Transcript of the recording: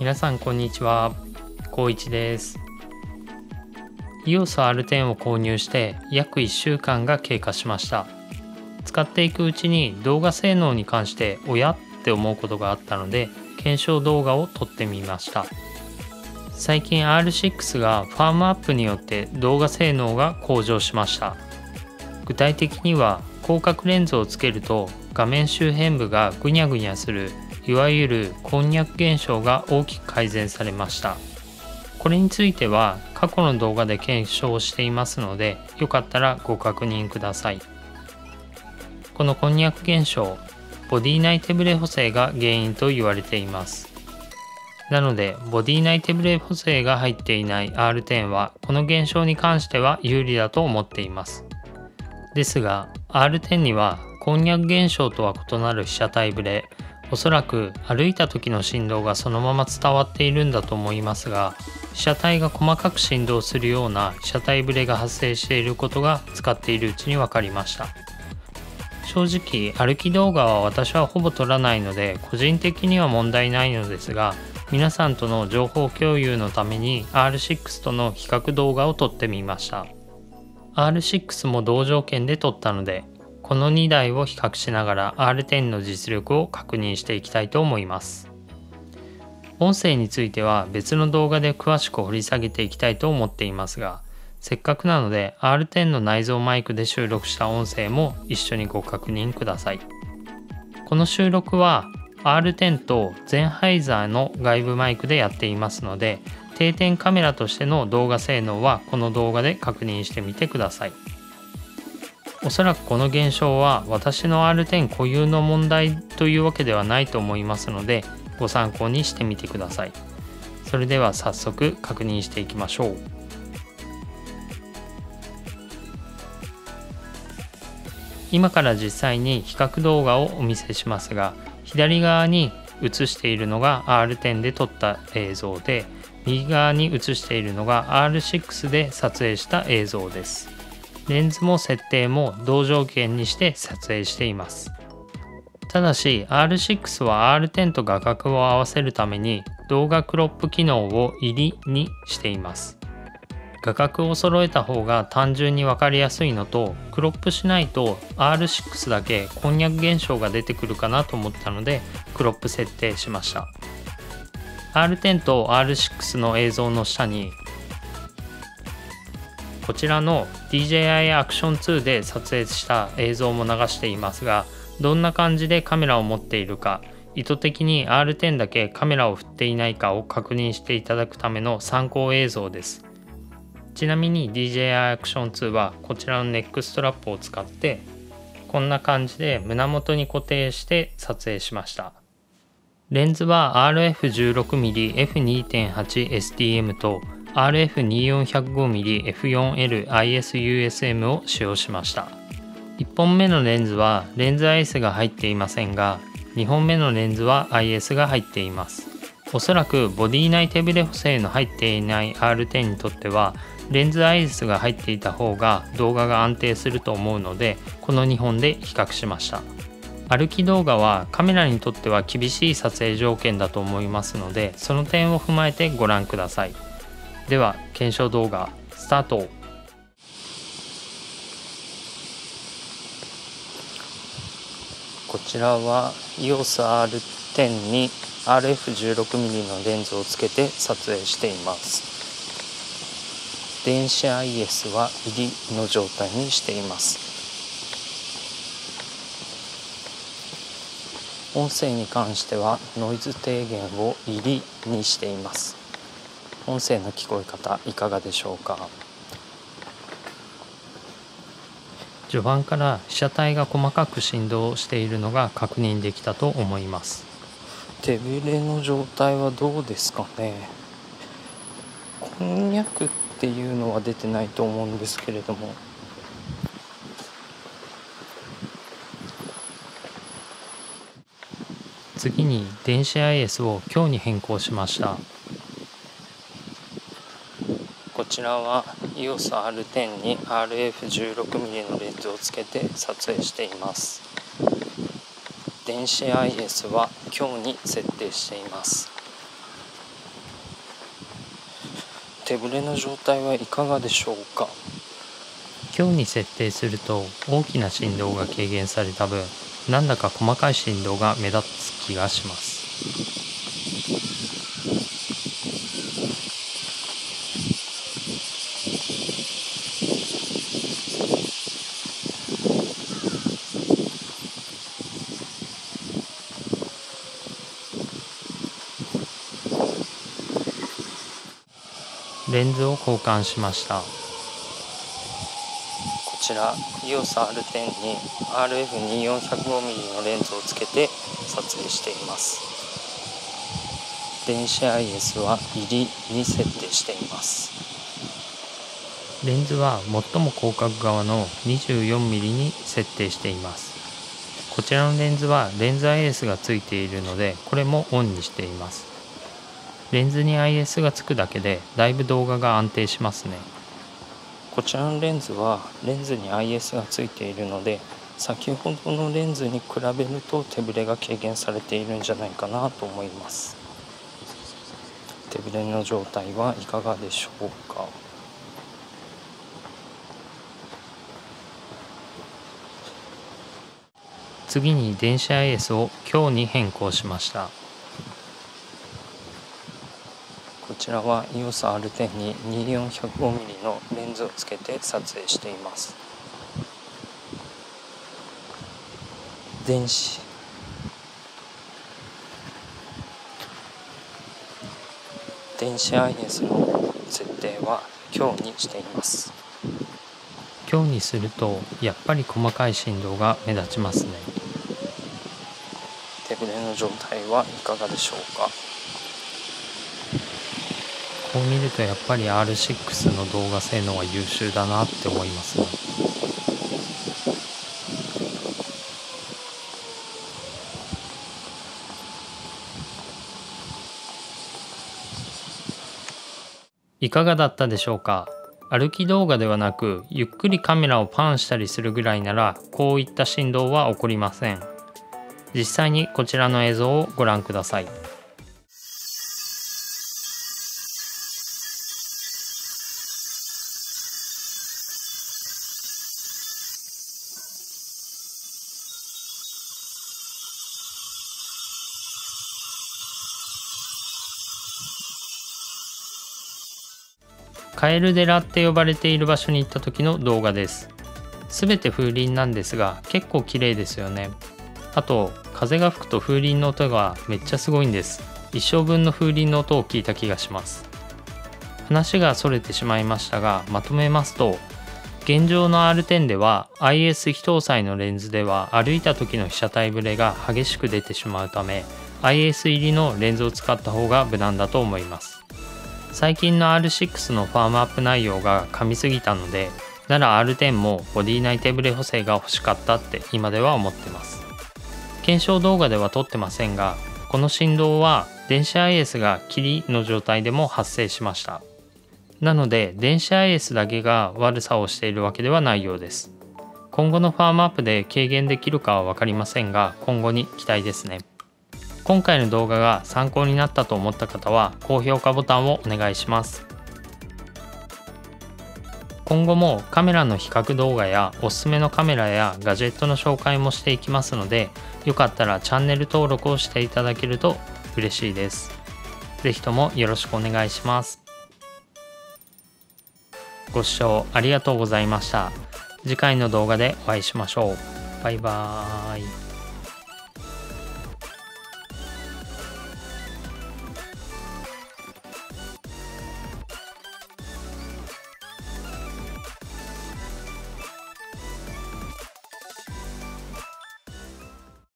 皆さんこんにちは。高一です。EOS R10 を購入して約1週間が経過しました。使っていくうちに動画性能に関しておやって思うことがあったので検証動画を撮ってみました。最近 R6 がファームアップによって動画性能が向上しました。具体的には広角レンズをつけると画面周辺部がぐにゃぐにゃするいわゆるこんにゃく現象が大きく改善されました。これについては過去の動画で検証していますのでよかったらご確認ください。このこんにゃく現象ボディ内手ブレ補正が原因と言われています。なのでボディ内手ブレ補正が入っていない R10 はこの現象に関しては有利だと思っています。ですが R10 にはこんにゃく現象とは異なる被写体ブレおそらく歩いた時の振動がそのまま伝わっているんだと思いますが被写体が細かく振動するような被写体ブレが発生していることが使っているうちに分かりました。正直歩き動画は私はほぼ撮らないので個人的には問題ないのですが皆さんとの情報共有のために R6 との比較動画を撮ってみました。R6 も同条件で撮ったのでこの2台を比較しながら R10 の実力を確認していきたいと思います。音声については別の動画で詳しく掘り下げていきたいと思っていますがせっかくなので R10 の内蔵マイクで収録した音声も一緒にご確認ください。この収録は R10 とゼンハイザーの外部マイクでやっていますので定点カメラとしての動画性能はこの動画で確認してみてください。おそらくこの現象は私の R10 固有の問題というわけではないと思いますのでご参考にしてみてください。それでは早速確認していきましょう。今から実際に比較動画をお見せしますが左側に映しているのが R10 で撮った映像で右側に映しているのが R6 で撮影した映像です。レンズも設定も同条件にして撮影しています。ただし R6 は R10 と画角を合わせるために動画クロップ機能を入りにしています。画角を揃えた方が単純に分かりやすいのとクロップしないと R6 だけこんにゃく現象が出てくるかなと思ったのでクロップ設定しました。R10 と R6 の映像の下にこちらの DJI Action 2で撮影した映像も流していますがどんな感じでカメラを持っているか意図的に R10 だけカメラを振っていないかを確認していただくための参考映像です。ちなみに DJI Action 2はこちらのネックストラップを使ってこんな感じで胸元に固定して撮影しました。レンズは RF16mmF2.8STM と RF2405mmF4L ISUSM を使用しました。1本目のレンズはレンズ IS が入っていませんが2本目のレンズは IS が入っています。おそらくボディ内手ブレ補正の入っていない R10 にとってはレンズ IS が入っていた方が動画が安定すると思うのでこの2本で比較しました。歩き動画はカメラにとっては厳しい撮影条件だと思いますのでその点を踏まえてご覧ください。では検証動画スタート。こちらは EOSR10 に RF16mm のレンズをつけて撮影しています。電子 IS は入りの状態にしています。音声に関してはノイズ低減を入りにしています。音声の聞こえ方いかがでしょうか？序盤から被写体が細かく振動しているのが確認できたと思います。手びれの状態はどうですかね？こんにゃくっていうのは出てないと思うんですけれども。次に電子 IS を強に変更しましたこちらは EOSR10 に RF16mm のレンズをつけて撮影しています。電子 IS は強に設定しています。手ぶれの状態はいかがでしょうか？強に設定すると大きな振動が軽減された分なんだか細かい振動が目立つ気がします。レンズを交換しました。こちら EOSR10 に RF24105mm のレンズをつけて撮影しています。電子 IS は入りに設定しています。レンズは最も広角側の 24mm に設定しています。こちらのレンズはレンズ IS がついているのでこれもオンにしていますレンズに IS がつくだけでだいぶ動画が安定しますね。こちらのレンズはレンズに IS がついているので先ほどのレンズに比べると手ぶれが軽減されているんじゃないかなと思います。手ぶれの状態はいかがでしょうか？次に電子 IS を強に変更しましたこちらは EOSR10 に 24105mm のレンズをつけて撮影しています。電子。電子 IS の設定は強にしています。強にするとやっぱり細かい振動が目立ちますね。手ぶれの状態はいかがでしょうか？こう見るとやっぱり R6 の動画性能は優秀だなって思いますね。いかがだったでしょうか？歩き動画ではなくゆっくりカメラをパンしたりするぐらいならこういった振動は起こりません。実際にこちらの映像をご覧ください。カエル寺って呼ばれている場所に行った時の動画です。全て風鈴なんですが結構綺麗ですよね。あと風が吹くと風鈴の音がめっちゃすごいんです。一生分の風鈴の音を聞いた気がします。話がそれてしまいましたがまとめますと現状の R10 では IS 非搭載のレンズでは歩いた時の被写体ブレが激しく出てしまうため IS 入りのレンズを使った方が無難だと思います。最近の R6 のファームアップ内容が噛みすぎたのでなら R10 もボディ内手ブレ補正が欲しかったって今では思ってます。検証動画では撮ってませんがこの振動は電子 IS が霧の状態でも発生しました。なので電子 IS だけが悪さをしているわけではないようです。今後のファームアップで軽減できるかは分かりませんが今後に期待ですね。今回の動画が参考になったと思った方は高評価ボタンをお願いします。今後もカメラの比較動画やおすすめのカメラやガジェットの紹介もしていきますのでよかったらチャンネル登録をしていただけると嬉しいです。是非ともよろしくお願いします。ご視聴ありがとうございました。次回の動画でお会いしましょう。バイバーイ。